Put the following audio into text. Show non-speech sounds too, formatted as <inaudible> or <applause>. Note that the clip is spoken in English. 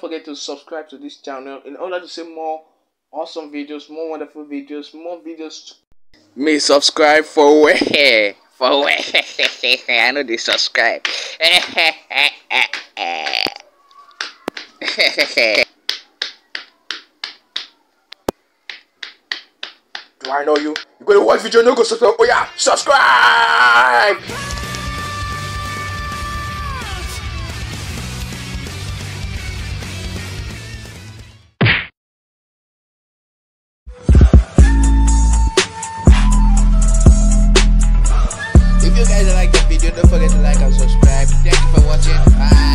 forget to subscribe to this channel in order to see more awesome videos, more wonderful videos, more videos. Me subscribe for where? For where? <laughs> I know they subscribe. <laughs> Do I know you? You gonna watch video, no go subscribe. Oh yeah, subscribe! Don't forget to like and subscribe. Thank you for watching. Bye.